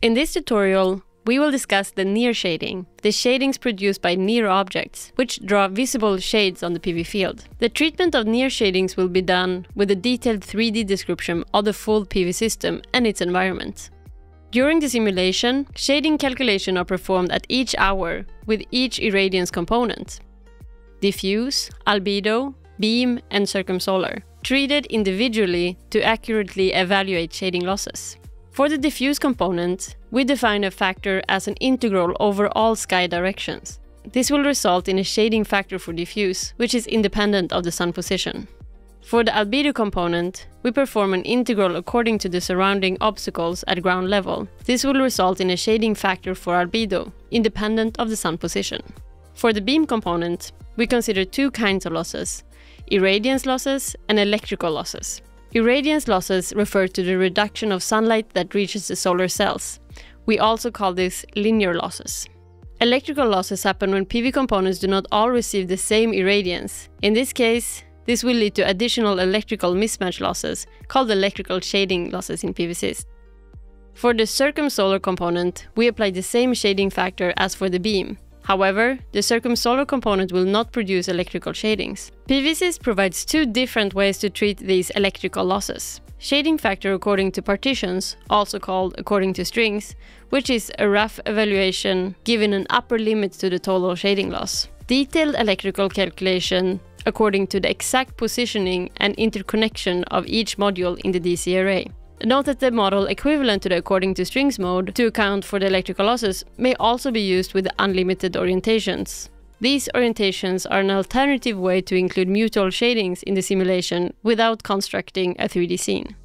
In this tutorial, we will discuss the near shading, the shadings produced by near objects, which draw visible shades on the PV field. The treatment of near shadings will be done with a detailed 3D description of the full PV system and its environment. During the simulation, shading calculations are performed at each hour with each irradiance component. Diffuse, albedo, beam and circumsolar, treated individually to accurately evaluate shading losses. For the diffuse component, we define a factor as an integral over all sky directions. This will result in a shading factor for diffuse, which is independent of the sun position. For the albedo component, we perform an integral according to the surrounding obstacles at ground level. This will result in a shading factor for albedo, independent of the sun position. For the beam component, we consider two kinds of losses, irradiance losses and electrical losses. Irradiance losses refer to the reduction of sunlight that reaches the solar cells. We also call this linear losses. Electrical losses happen when PV components do not all receive the same irradiance. In this case, this will lead to additional electrical mismatch losses, called electrical shading losses in PVsyst. For the circumsolar component, we apply the same shading factor as for the beam. However, the circumsolar component will not produce electrical shadings. PVsyst provides two different ways to treat these electrical losses. Shading factor according to partitions, also called according to strings, which is a rough evaluation given an upper limit to the total shading loss. Detailed electrical calculation according to the exact positioning and interconnection of each module in the DC array. Note that the model equivalent to the according to strings mode to account for the electrical losses may also be used with unlimited orientations. These orientations are an alternative way to include mutual shadings in the simulation without constructing a 3D scene.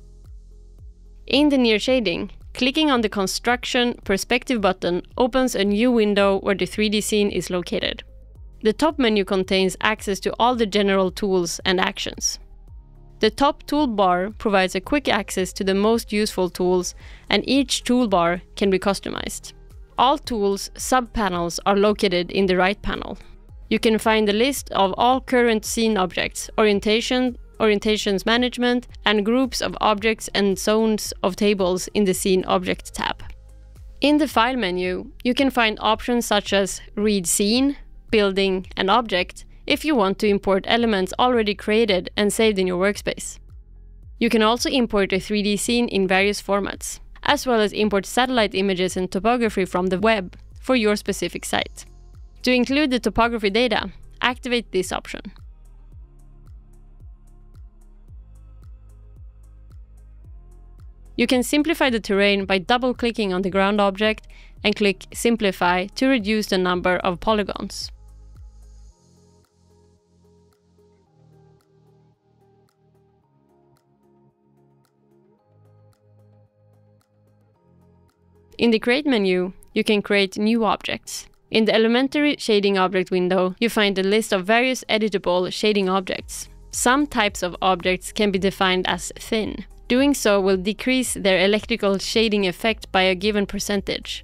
In the near shading, clicking on the Construction Perspective button opens a new window where the 3D scene is located. The top menu contains access to all the general tools and actions. The top toolbar provides a quick access to the most useful tools, and each toolbar can be customized. All tools subpanels are located in the right panel. You can find a list of all current scene objects, orientation, orientations management, and groups of objects and zones of tables in the Scene Object tab. In the File menu, you can find options such as Read Scene, Building, and Object, if you want to import elements already created and saved in your workspace. You can also import a 3D scene in various formats, as well as import satellite images and topography from the web for your specific site. To include the topography data, activate this option. You can simplify the terrain by double-clicking on the ground object and click Simplify to reduce the number of polygons. In the Create menu, you can create new objects. In the Elementary Shading Object window, you find a list of various editable shading objects. Some types of objects can be defined as thin. Doing so will decrease their electrical shading effect by a given percentage.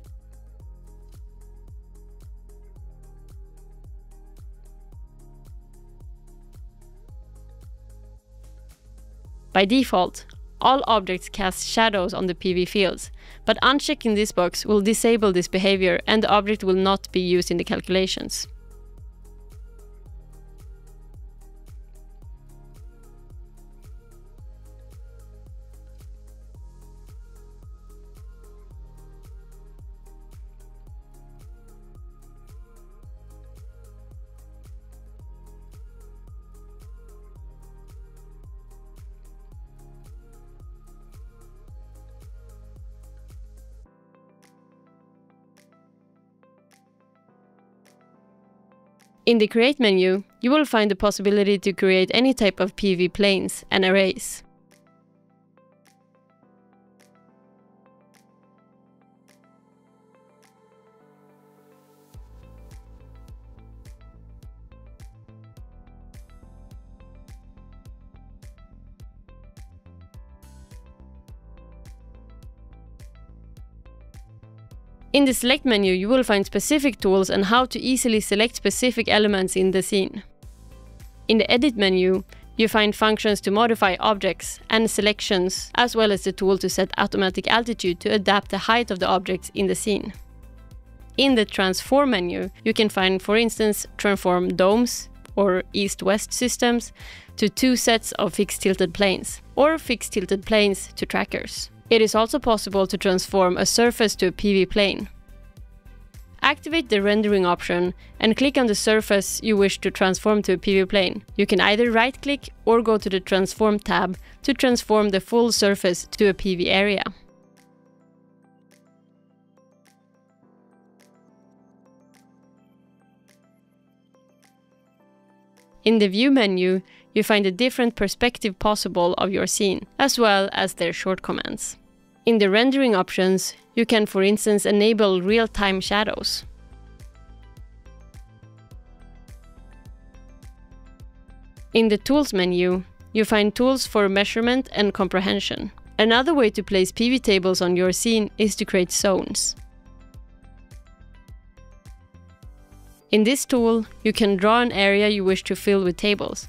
By default, all objects cast shadows on the PV fields, but unchecking this box will disable this behavior and the object will not be used in the calculations. In the Create menu, you will find the possibility to create any type of PV planes and arrays. In the Select menu, you will find specific tools and how to easily select specific elements in the scene. In the Edit menu, you find functions to modify objects and selections, as well as the tool to set automatic altitude to adapt the height of the objects in the scene. In the Transform menu, you can find, for instance, transform domes or east-west systems to two sets of fixed tilted planes, or fixed tilted planes to trackers. It is also possible to transform a surface to a PV plane, Activate the rendering option and click on the surface you wish to transform to a PV plane. You can either right click or go to the transform tab to transform the full surface to a PV area. In the View menu, you find a different perspective possible of your scene, as well as their short shortcomings. In the rendering options, you can for instance enable real-time shadows. In the Tools menu, you find tools for measurement and comprehension. Another way to place PV tables on your scene is to create zones. In this tool, you can draw an area you wish to fill with tables.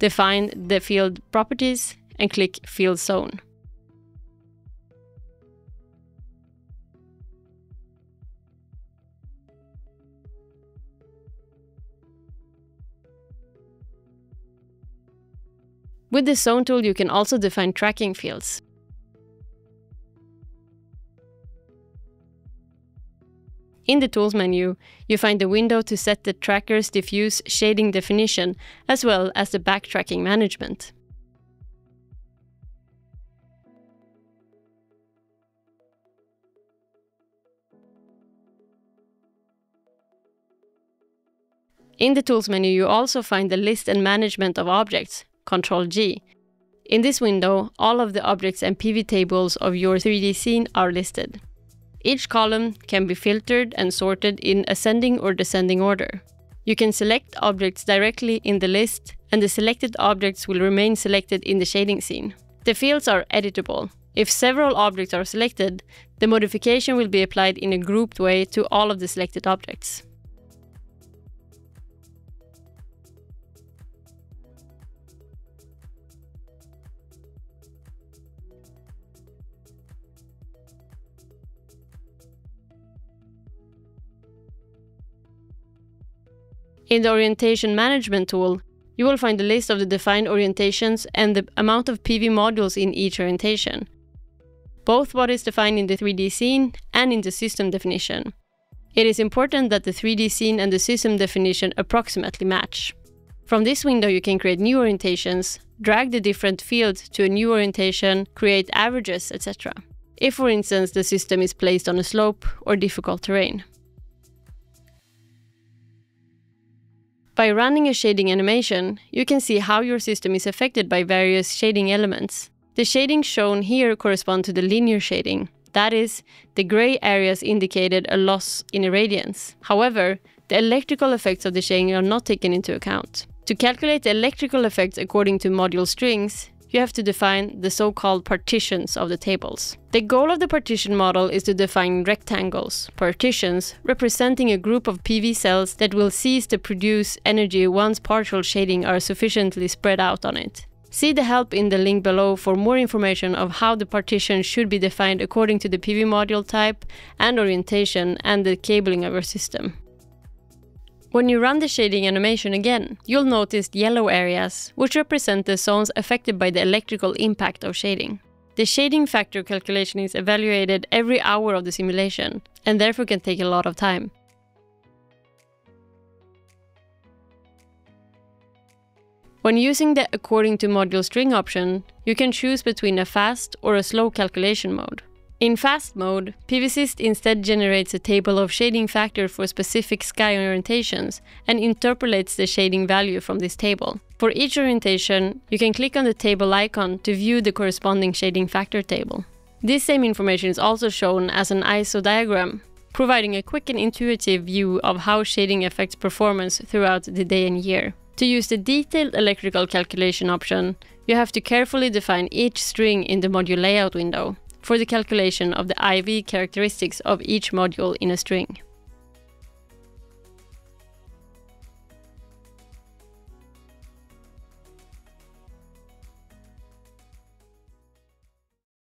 Define the field properties and click Field Zone. With the Zone tool you can also define tracking fields. In the Tools menu, you find the window to set the tracker's diffuse shading definition, as well as the backtracking management. In the Tools menu, you also find the list and management of objects, Ctrl G. In this window, all of the objects and PV tables of your 3D scene are listed. Each column can be filtered and sorted in ascending or descending order. You can select objects directly in the list, and the selected objects will remain selected in the shading scene. The fields are editable. If several objects are selected, the modification will be applied in a grouped way to all of the selected objects. In the Orientation Management tool, you will find a list of the defined orientations and the amount of PV modules in each orientation, both what is defined in the 3D scene and in the system definition. It is important that the 3D scene and the system definition approximately match. From this window you can create new orientations, drag the different fields to a new orientation, create averages, etc. If for instance the system is placed on a slope or difficult terrain. By running a shading animation, you can see how your system is affected by various shading elements. The shading shown here correspond to the linear shading. That is, the gray areas indicated a loss in irradiance. However, the electrical effects of the shading are not taken into account. To calculate the electrical effects according to module strings, you have to define the so-called partitions of the tables. The goal of the partition model is to define rectangles, partitions, representing a group of PV cells that will cease to produce energy once partial shading are sufficiently spread out on it. See the help in the link below for more information of how the partition should be defined according to the PV module type and orientation and the cabling of your system. When you run the shading animation again, you'll notice yellow areas, which represent the zones affected by the electrical impact of shading. The shading factor calculation is evaluated every hour of the simulation, and therefore can take a lot of time. When using the According to Module String option, you can choose between a fast or a slow calculation mode. In fast mode, PVsyst instead generates a table of shading factor for specific sky orientations and interpolates the shading value from this table. For each orientation, you can click on the table icon to view the corresponding shading factor table. This same information is also shown as an ISO diagram, providing a quick and intuitive view of how shading affects performance throughout the day and year. To use the detailed electrical calculation option, you have to carefully define each string in the module layout window for the calculation of the IV characteristics of each module in a string.